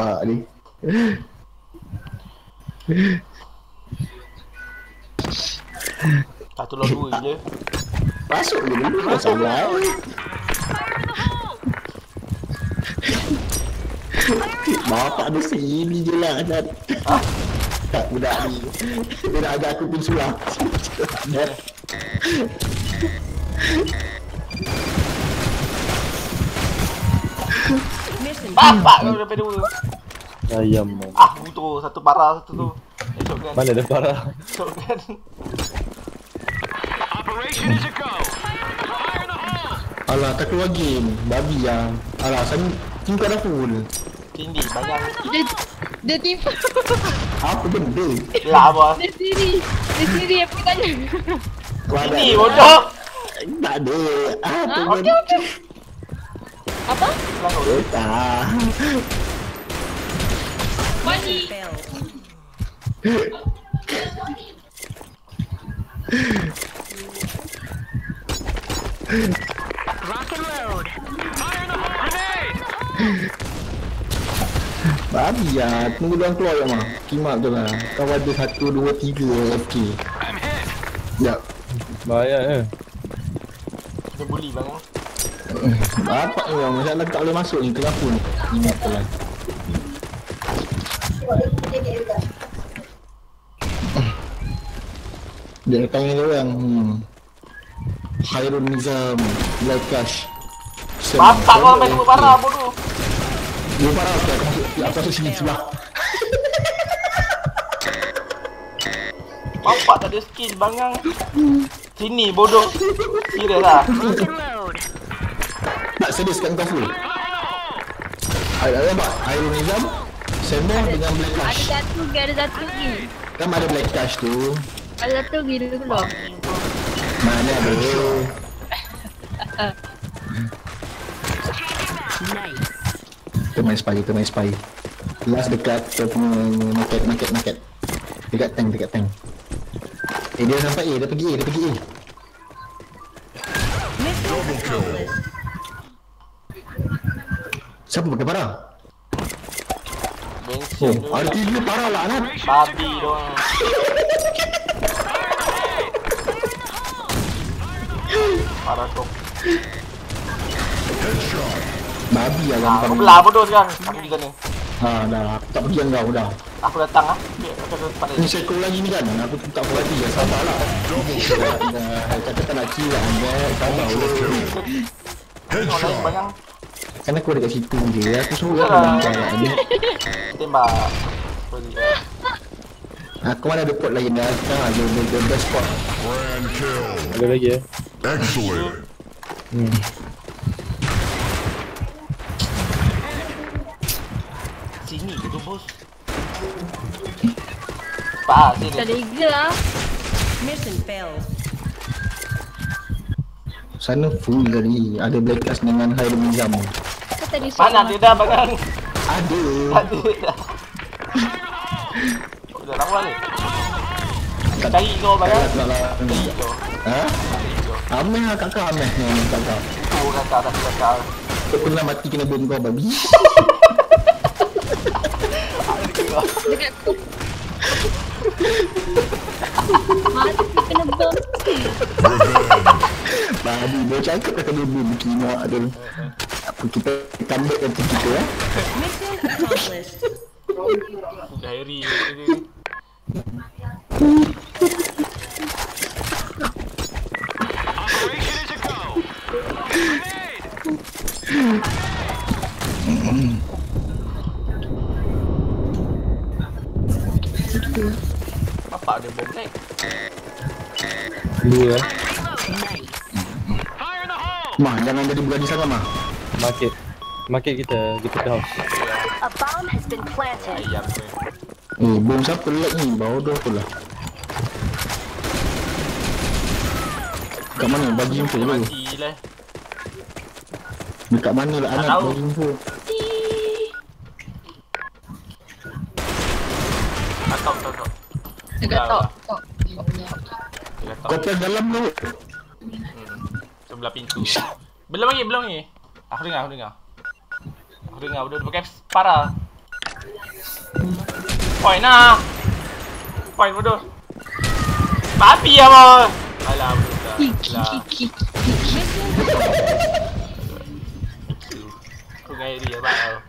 bapak ni. Satu lawan dua je. Masuk je dulu masalah. Bapak dia sini je lah Azad. Tak budak ni. Dia nak ajak aku pun sulah. Bapak kau daripada dua. Ayam man. Ah, butuh satu parah satu tu. Esok kan. Mana ada parah? Esok kan. Alah tak keluar game. Babi yang. Alah team kau dah full. Tindi banyak. Dia dia tipu. Apa benda? Lah apa? Dia sendiri. Dia sendiri apa tanya. Tindi bodoh. Tak ada. Apa Ha, benda? okey okey. Apa? Eh, Tak. Mani. Babi ya, tunggu dia orang keluar ya mah. Kimak tu lah. Kau ada satu, dua, tiga FK. Ya, Bahaya eh. Dia bully bang. Bapak ni orang masalah tak boleh masuk ni kenapa ni? Kimak tu lah. Dia tanya dia orang, hmm. Khairul Nizam, Black Cash. Bapak kau main dua parah bodoh. Dua parah, aku masuk, aku masuk sini sebelah. Bapak tak ada skill bangang. Sini bodoh. Serius lah. Tak serius kan kau full? Ada nampak? Khairul Nizam, Semua dengan Black Ada Cash. satu lagi, ada satu lagi. Kan ada Black Cash tu. Ada satu lagi dia keluar. Mana ada? Kita main spy, kita main spy. Last dekat kita punya market, market, market. Dekat tank, dekat tank. Eh dia sampai A, dia pergi A, dia pergi A. Siapa pakai parah? Oh, ada tiga parah lah Anat. Babi doang. Parah tu. Babi lah Ah, gampang. kau belah bodoh sekarang. Aku di sana. Ha, dah lah. Aku tak pergi dengan kau dah. Aku datang ah. Aku tempat Ni call lagi ni kan. Aku tak puas hati ya. Sabar lah. Kata tak nak kill lah. Anjay. Sabar lah. Kan aku ada kat situ je. Aku suruh aku lancar lah. Ni. tembak. Aku mana ada pot lain dah. Sekarang ada the, the best. Grand kill. Ada lagi eh. Excellent. Sini tu bos. Pak, sini. Tak lega lah. Mission failed. Sana full tadi. Ada Black Cast dengan Hairul Nizam. Apa tadi Mana dia dah bangang. Ada. Tak ada dah. Dah lama ni. Cari kau bangang. Tak lah. Cari kau. Ha? Ameh lah kakak Ameh ni kakak. Oh kakak tak kakak. Kau pernah mati kena bom kau babi. Dekat tu. Mati kena bom. Babi dia cakap kata dia bom kimak tu. Apa kita comeback kan kita eh? Mission accomplished. Diary. Apa ada bom naik? Dua. Mah jangan jadi berani sangat mah. Market. Market kita. Kita ke house. A bomb has been planted. Eh bom siapa lag ni? Bodoh tu lah. Kat mana? Bagi info dulu. Mati lah. Dekat mana lah Anak bagi info. Tak tahu, tak tahu. Dekat Dah, tok. dah. Tok. Dia Kau dalam tu. Sebelah pintu. Belum lagi, belum lagi. Aku dengar, aku dengar. Aku dengar, udah pakai parah. Point lah. Point bodoh. Babi apa? Alah bodoh dah. Lah. Kau gaya dia apa kau?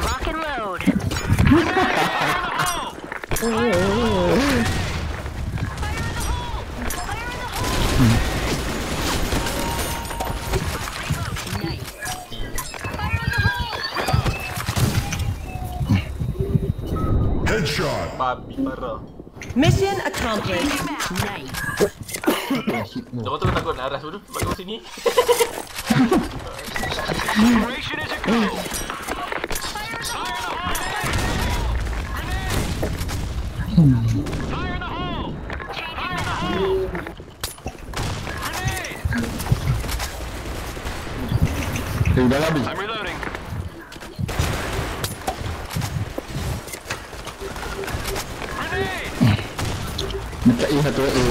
Lock and load. Headshot. Babi parah. Mission accomplished. Tu takut nak aras bodoh sebab kau sini. Eh, dah habis. Dekat A satu A.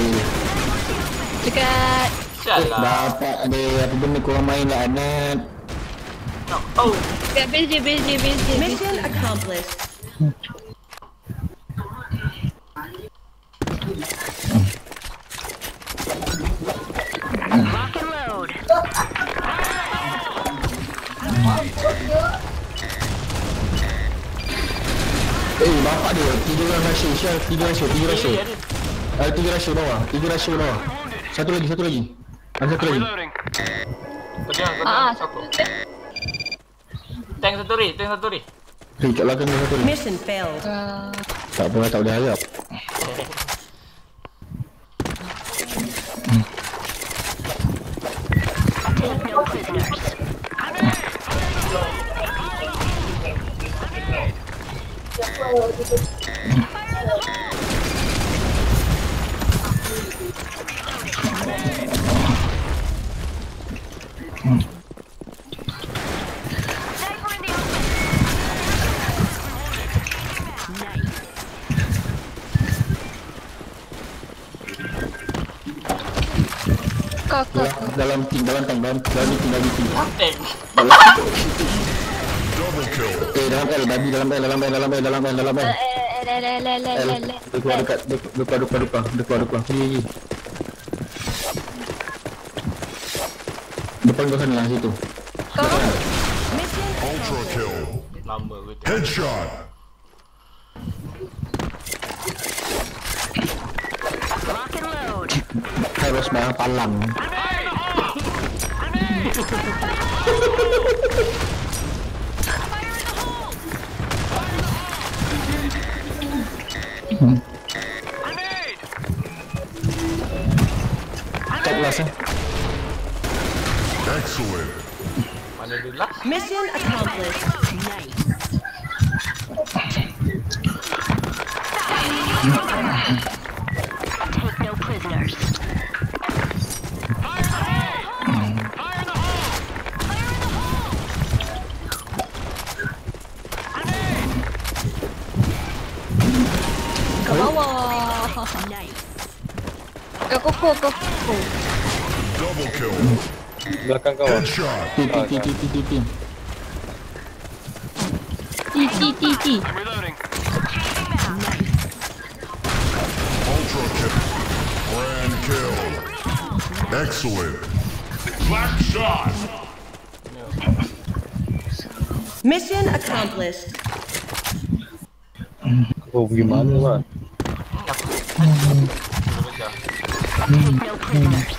Dekat Sialah. Dapat ada apa benda korang main lah Anat. Nak tahu. Dekat base dia, base dia, base dia. Mission accomplished. Lock and load. Eh, bapak dia. Tiga orang rasio. Syal, tiga rasio. Tiga rasio. Eh, tiga rasio bawah. Tiga rasio bawah. Satu lagi, satu lagi. Ada satu lagi. Ah, jangan. satu. Tank satu ri, tank satu ri. Eh, kat belakang satu lagi. Mission failed. Ah, Tak apa, tak boleh harap. Dalam, dalam dalam tank, dalam, dalam team, dalam. Tank. Double kill. Eh, dalam L, babi dalam L, dalam L, dalam L, dalam L, dalam L. Eh, eh, dia keluar dekat, dia keluar, dia keluar, dia keluar, dia keluar. Sini, sini. Depan kau sana lah, situ. Ultra kill. Headshot. Lock and load. Harus barang palang. Eh. Excellent. Mana dia last? Mission accomplished. Take Kau kuku, kau kuku. Double kill. Belakang kau ah. Headshot. Ti ti ti ti ti ti ti. Ti, ti, ti, ti. Ultra kill. Grand kill. Excellent. Black shot. Mission accomplished. Kau pergi mana lah? Take no prisoners.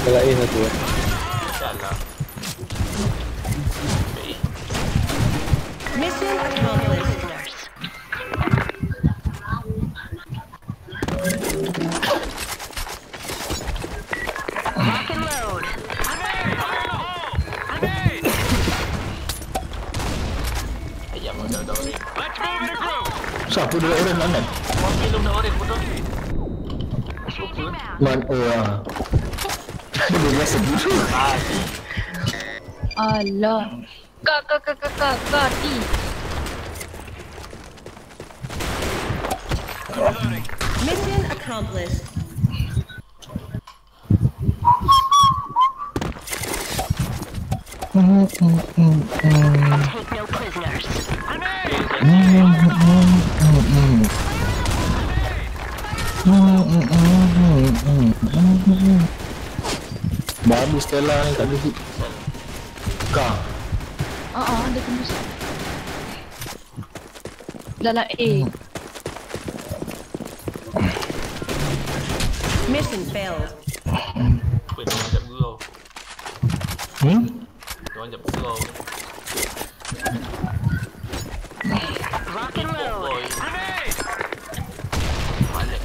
Dekat A satu eh. Mission accomplished. Lock and load. Ayam dah dah ri. Siapa dia orang nak. Lupa. Man, oh ah. Dia biasa gitu. Ah, Alah. Kak, kak, kak, kak, kak, ti. Mission accomplished. Take no prisoners. Babi Stella ni tak ada hit. Kah. Ah, ah, ada tembus. Dalam A. Mission failed. apa dia orang jap gurau. Hmm? Dia orang jap gurau. Rock and load. Boy. Malek.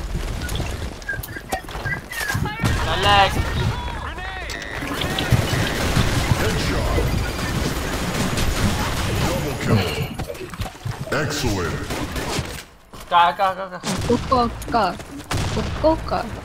Malek. Excellent. Kak, kak, kak, kak. Koko, kak. Koko, kak. Mission accomplished.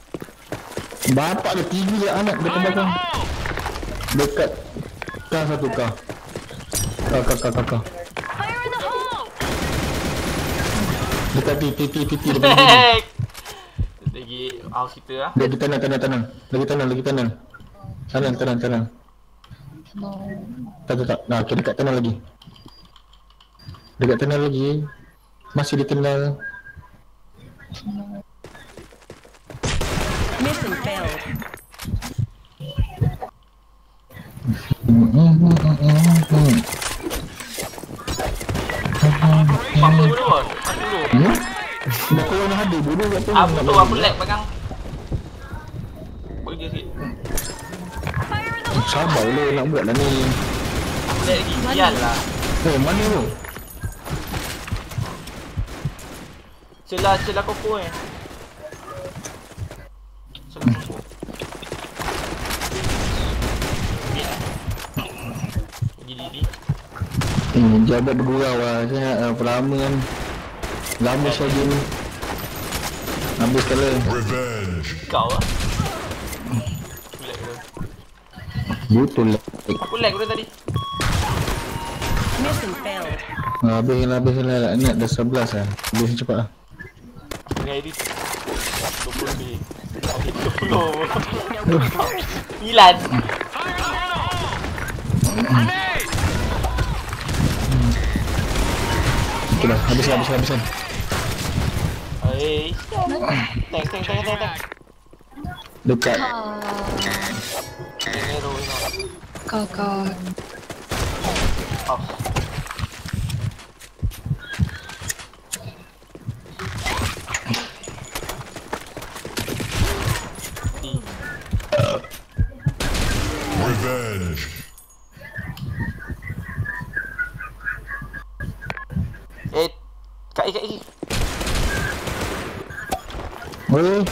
Bapak dia tiga je anak depan belakang. Dekat kah satu kah. Kah kah kah kah kah. Dekat ti ti ti ti ti depan sini. Lagi house kita ah. Lagi tenang tenang tenang. Lagi tenang lagi. Tenang tenang tenang. No. Tak tak tak. Nah, okay, dekat tenang lagi. Dekat tenang lagi. Masih di tenang. Mission failed. Hmm, hmm, hmm, hmm, hmm, hmm. Apa? Apa? Hmm? Kau tu. Bagi. aku lag pegang. Pergi sikit. Sabar lu nak buat lah ni. Lag lagi. Lah. Eh, mana tu? Celah celah koko eh. Hmm, jabat bergurau lah. Saya uh, lama kan. Lama saja ni. Habis kala. Revenge. Kau lah. Aku lag. Betul lah. Aku lag dulu tadi. Mission failed. Ah, Habis lah, habis lah. Nak dah 11 lah. Habis cepat lah. Dengan edit. 20 lebih. Okay, 20. No prisoners. 9. Okay dah. Habis lah, habis lah, habis lah. Hei. Tank tank tank tank tank. Dekat. Kakak. Off. Eh, Kak E, Kak E. Oh.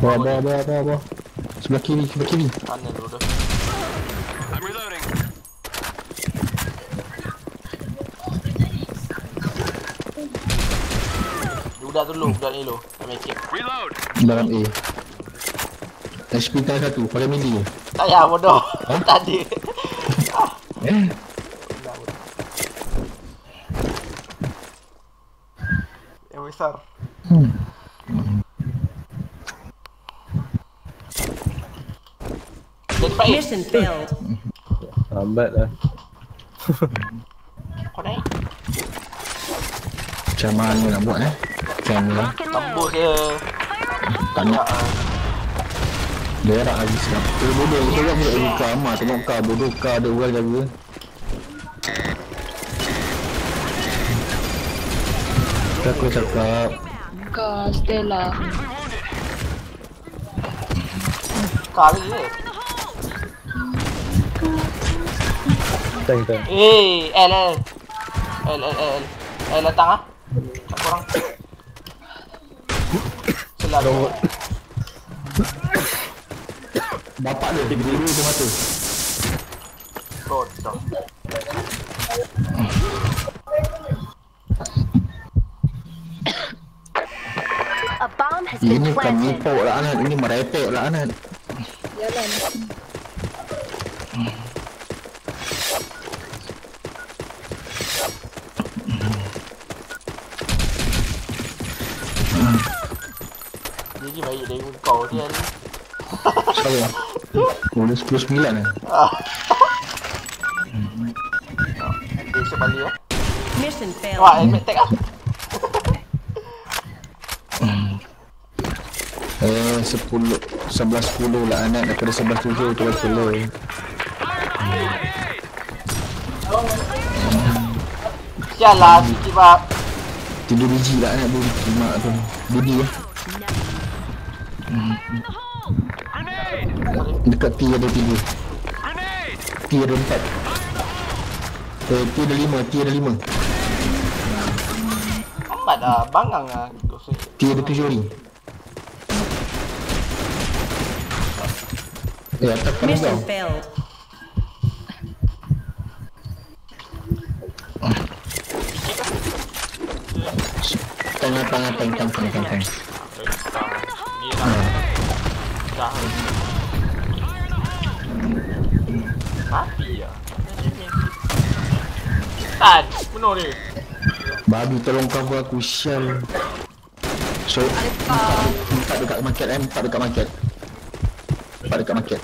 Bawah, bawah, bawah, bawah, bawah. Sebelah kiri, sebelah kiri. Mana dulu dah. Budak tu low, budak ni low. Tak make it. Dalam A. HP tak satu, pakai mili. Tak payah bodoh. Tak ada. Eh? Yang besar. Dia cepat eh. Mission failed. Lambat lah. Kau naik. Macam mana nak buat eh? Camp ni lah. Rock and Tembus load. dia. Tak nak. Dia nak lagi siap. Eh bodoh, kau kan budak buka amat. Tengok kau bodoh kau ada orang jaga. Tak aku cakap. Kak Stella. Kali je. Tank, tank. Eh, L L. L L L. L datang ah. Tak korang. Selalu. Bapak dia, tiga-tiga dia mata. Bodoh. A bomb has been Ini bukan planted. mipok lah Anat, ini merepek lah Anat. Jalan. Dia je baik dari kau dia ni. Siapa? Dia 10-9 eh. Dia esok balik lah. Mission Wah, helmet tag lah. Eh, 10, 11-10 lah Anat daripada 11-7 tu lah killer. Sialah, sikit bab. Tidur biji lah Anat tu. Mak tu. Budi lah. Dekat T ada tiga. T ada empat. Eh, T ada lima, T ada lima. Empat dah, bangang lah. Dosa. T ada tujuh lagi. Mission failed. Tengah, tengah, tengah, tengah, tengah, tengah. Mati ya. Tan, penuh dia. Babi tolong cover aku, sial. So, empat, empat dekat market eh, empat dekat market. Dekat market.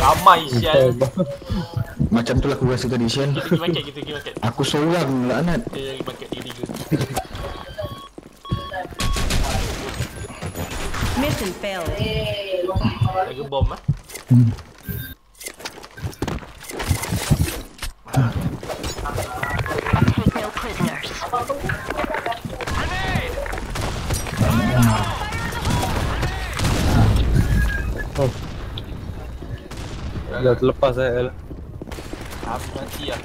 Ramai sial. Macam tu lah aku rasa tadi, sial. Kita pergi market, kita pergi market. Aku seorang lah, Anat. Kita pergi market tiga-tiga. Mission failed. Jaga bom ah. Take Dah terlepas eh, L. Aku mati lah.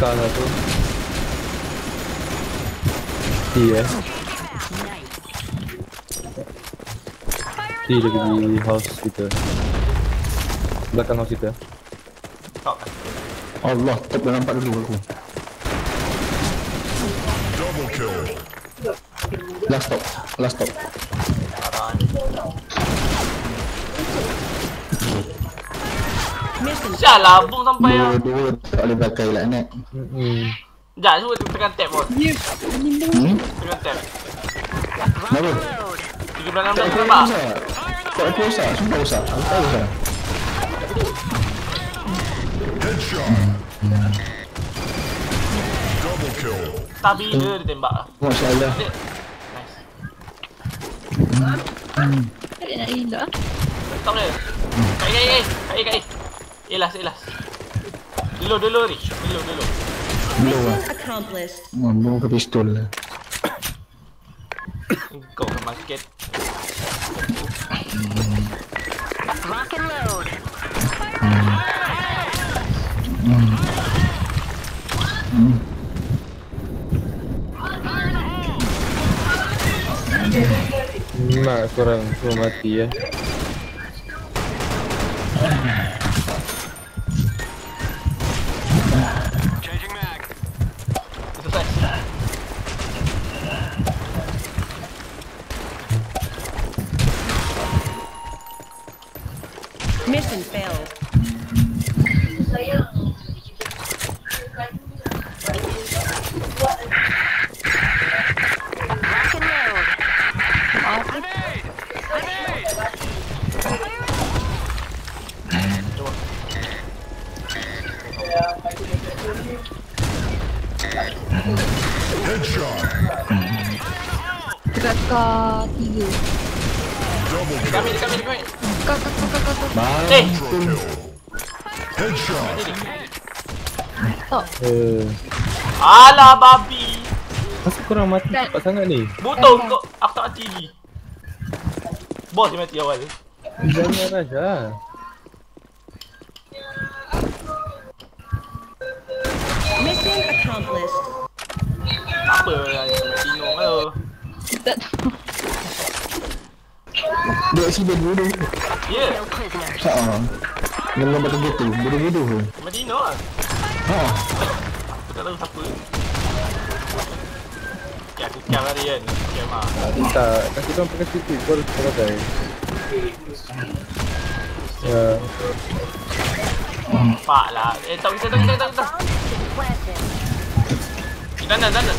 Kau satu. T eh. T dia pergi house kita. Belakang house kita. Stop. Allah, tak dah nampak dulu aku. Double kill. Last stop, last stop. Ni. Sial lah, bung sampai lah. Dua-dua tak boleh pakai lah. Hmm. Sekejap, cuba tu tekan tab pun. Hmm? Tekan tab. Kenapa? 13 Tak 16 aku nampak? usah. Tak aku usah, sumpah usah. Aku tak usah. Headshot. Double kill. Tak bila dia tembak lah. Masya Allah. Nice. Tak nak elak. Stop dia. Kat A, kat A, kat A, kat A. Elas, elas. Dulu, dulu Rich. Dulu, dulu. Belum lah. accomplished. Mampu ke pistol lah. Kau ke market. Rock and load. Mak korang semua mati ya. Failed. Tak. Eh, Alah babi. Kenapa korang mati Kan. cepat sangat ni? Butuh kau. Aku tak mati lagi. Bos dia mati awal. Jangan rush lah. Mission accomplished. Apa lah. Tengok tu. Tak tahu. Dia accident bodoh. Ya. No prisoners. Dengan gambar gitu, bodoh-bodoh tu. Cuma Dino lah. Haa. Aku tak tahu siapa. Okay, aku scam hari kan. Scam lah. Tak, kasih korang pakai situ, kau harus pakai. Ya, Nampak lah. Eh, tak kita, tak kita, tak kita. Planted. Sana, sana.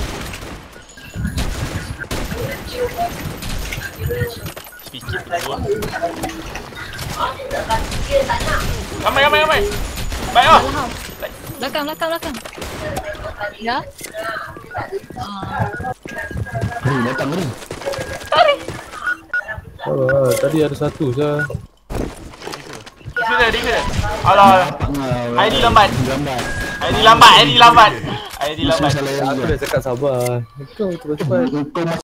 Sikit dua. Ramai, ramai, ramai. Baik. Alah. Belakang belakang belakang. Ya. Ah, Ni datang ni. oh, tadi ada satu sah. Di sana, di sana. Alah. ID lambat. Lambat. ID lambat, ID lambat. ID lambat. Aku lari. dah cakap sabar. Kau cepat-cepat. Kau